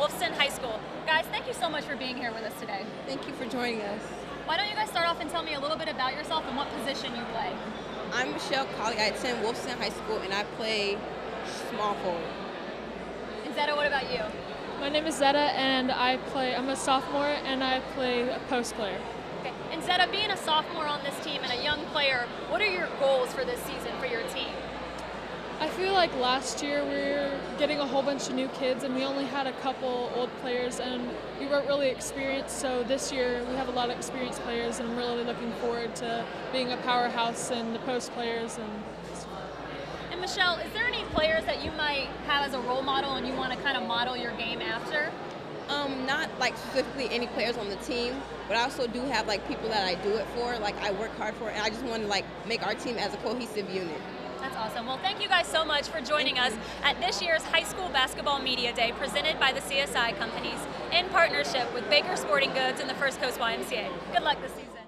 Wolfson High School. Guys, thank you so much for being here with us today. Thank you for joining us. Why don't you guys start off and tell me a little bit about yourself and what position you play? I'm Michelle Kolly. I attend Wolfson High School and I play small forward. And Zetta, what about you? My name is Zetta, and I play. I'm a sophomore, and I play a post player. Okay. And Zetta, being a sophomore on this team and a young player, what are your goals for this season for your team? I feel like last year we were getting a whole bunch of new kids, and we only had a couple old players, and we weren't really experienced. So this year we have a lot of experienced players, and I'm really looking forward to being a powerhouse and the post players and. And Michelle, is there any players that you might have as a role model and you want to kind of model your game after? Um, not like specifically any players on the team, but I also do have like people that I do it for, like I work hard for, and I just want to like make our team as a cohesive unit. That's awesome. Well, thank you guys so much for joining us at this year's High School Basketball Media Day presented by the CSI companies in partnership with Baker Sporting Goods and the First Coast YMCA. Good luck this season.